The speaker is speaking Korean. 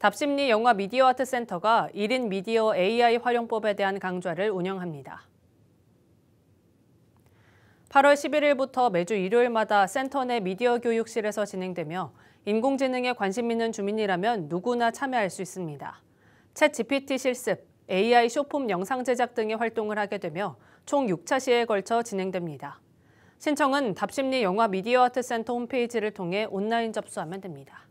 답십리 영화 미디어 아트 센터가 1인 미디어 AI 활용법에 대한 강좌를 운영합니다. 8월 11일부터 매주 일요일마다 센터 내 미디어 교육실에서 진행되며 인공지능에 관심 있는 주민이라면 누구나 참여할 수 있습니다. 챗 GPT 실습, AI short-form 영상 제작 등의 활동을 하게 되며 총 6차시에 걸쳐 진행됩니다. 신청은 답십리 영화 미디어 아트 센터 홈페이지를 통해 온라인 접수하면 됩니다.